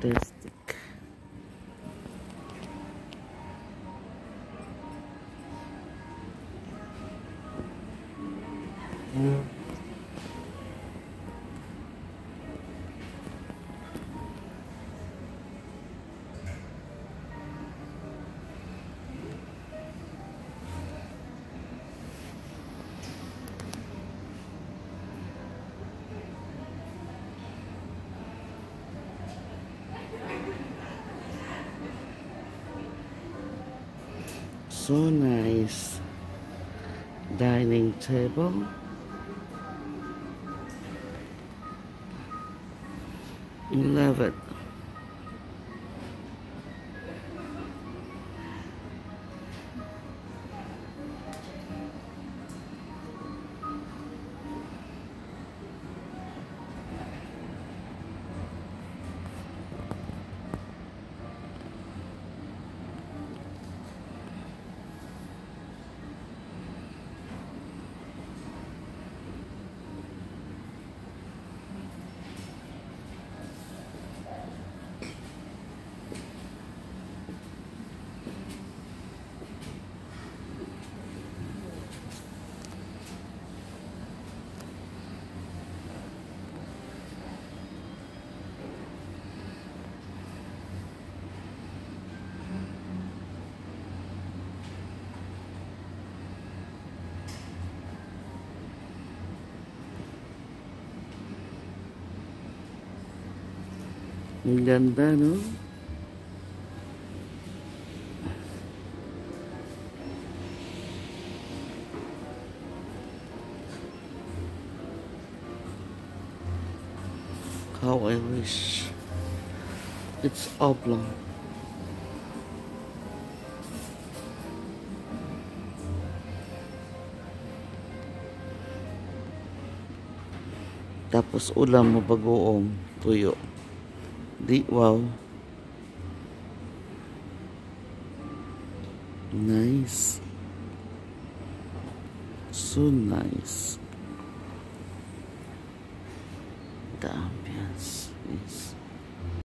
です。So nice. Dining table. love it. Ang ganda, no? How I wish it's oblong. Tapos ulam mo bagoong tuyo. Di wow. Nice. So nice. The ambience.